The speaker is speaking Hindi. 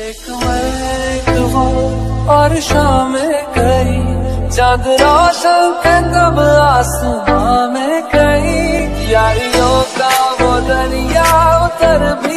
एक मैं एक वो और शाम कई चाँद रोशन कब आसमां में कई यारियों का वो दरिया उतर भी